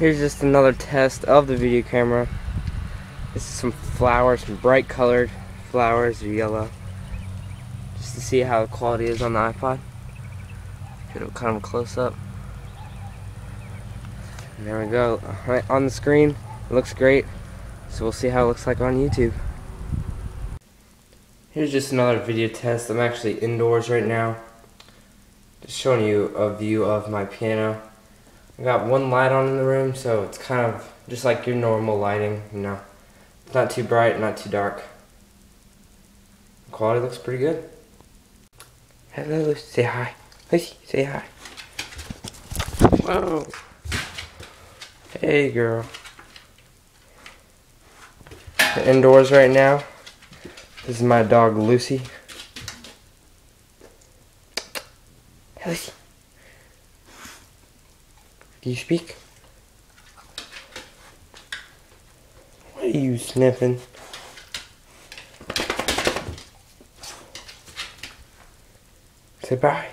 Here's just another test of the video camera. This is some flowers, some bright colored flowers, yellow. Just to see how the quality is on the iPod. Get a kind of close up. And there we go. Right on the screen. It looks great. So we'll see how it looks like on YouTube. Here's just another video test. I'm actually indoors right now. Just showing you a view of my piano. I got one light on in the room, so it's kind of just like your normal lighting, you know. It's not too bright, not too dark. The quality looks pretty good. Hello, Lucy. Say hi. Lucy, say hi. Whoa. Hey, girl. Indoors right now. This is my dog, Lucy. Lucy. Do you speak? What are you sniffing? Say bye.